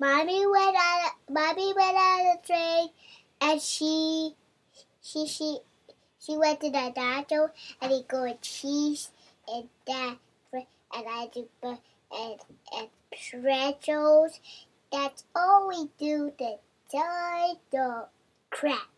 Mommy went on Mommy went on the train and she she she she went to the doctor and he got cheese and that and I do and and pretzels. That's all we do to die the crap.